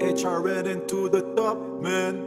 HRN into the top, man.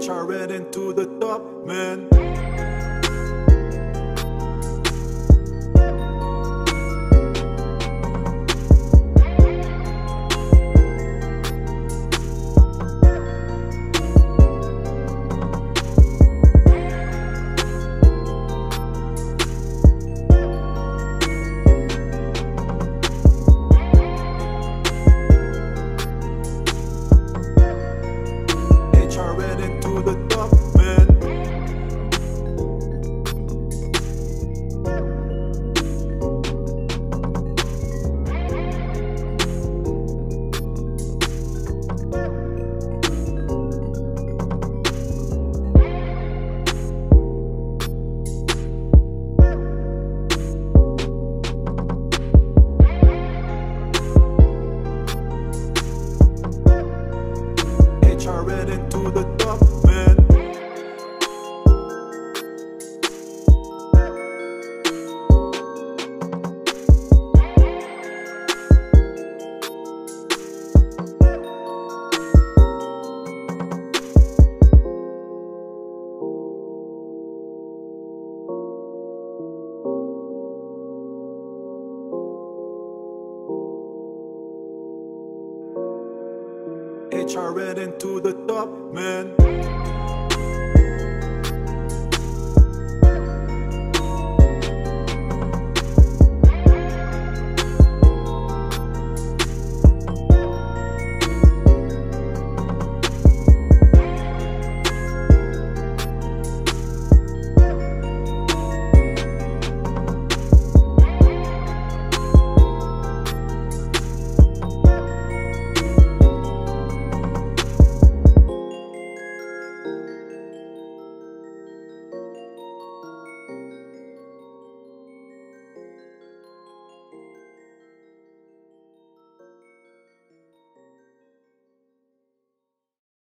HRN into the top, man. HRN into the top, man.